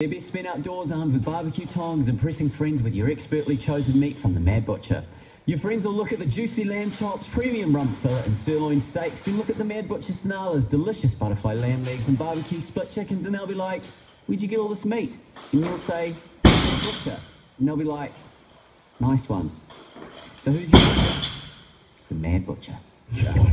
Their best spin outdoors armed with barbecue tongs, and pressing friends with your expertly chosen meat from the Mad Butcher. Your friends will look at the juicy lamb chops, premium rump fillet and sirloin steaks, then look at the Mad Butcher snarlers, delicious butterfly lamb legs and barbecue split chickens, and they'll be like, where'd you get all this meat? And you'll say, Mad Butcher. And they'll be like, nice one. So who's your butcher? It's the Mad Butcher.